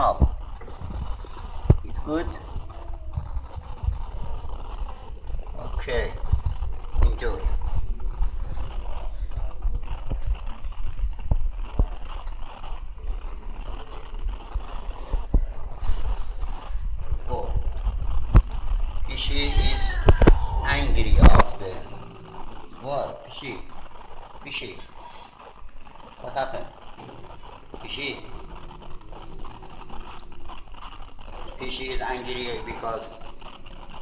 up. It's good. Okay. Enjoy. Oh. She is angry after. What? She. Fishy. What happened? Fishy. Fishy is angry because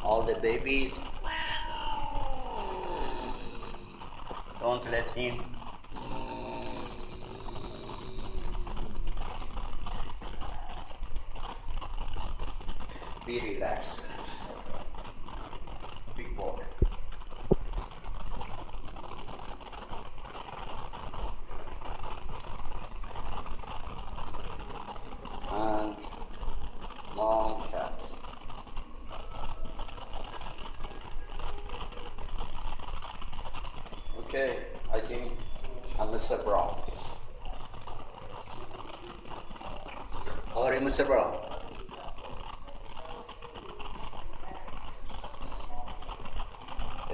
all the babies don't let him be relaxed. Long cat. Okay, I think I'm Mr. Brown. How are you, Mr. Brown?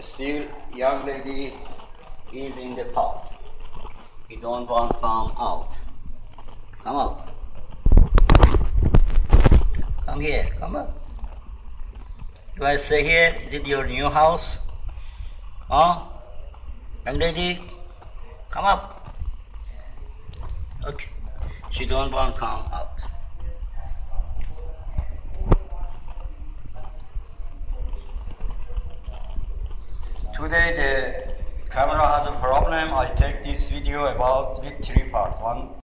Still, young lady is in the pot. He don't want come out. Come out. Come here. Come on. Do I stay here? Is it your new house? Huh? Young lady, come up. Okay. She don't want to come out. Today the camera has a problem. I take this video about with three parts. One